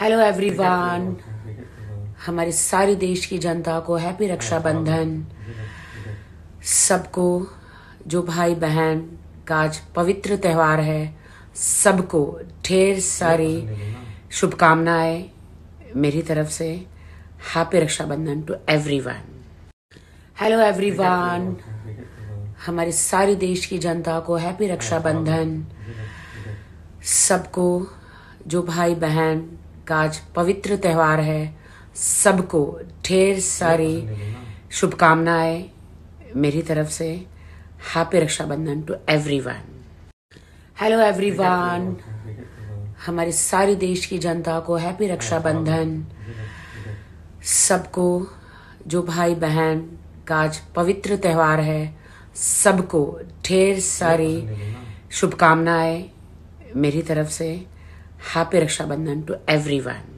Hello everyone हमारे सारे देश की जनता को हैप्पी रक्षाबंधन सबको जो भाई बहन का आज पवित्र त्योहार है सबको ढेर सारी शुभकामनाएँ मेरी तरफ़ से. Happy Rakshabandhan to everyone hello everyone हमारे सारे देश की जनता को हैप्पी रक्षाबंधन सबको जो भाई बहन का आज पवित्र त्योहार है। सबको ढेर सारी शुभकामनाएँ मेरी तरफ़ से। Happy Rakshabandhan to everyone hello everyone हमारे सारे देश की जनता को हैप्पी रक्षाबंधन। सबको, जो भाई बहन का आज पवित्र त्योहार है, सबको ढेर सारी शुभकामनाएँ मेरी तरफ़ से। Happy Rakshabandhan to everyone